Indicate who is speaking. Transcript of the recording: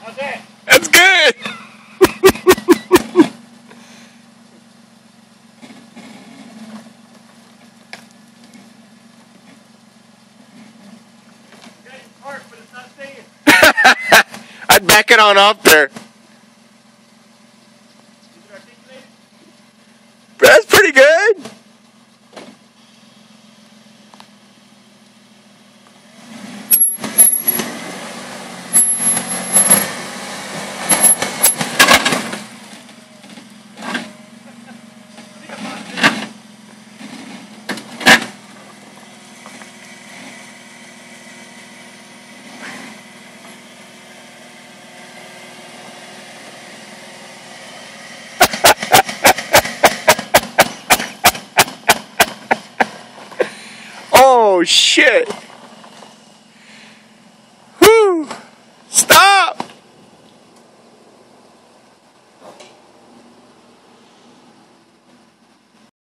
Speaker 1: How's that? That's good. I'd back it on up there. Oh shit!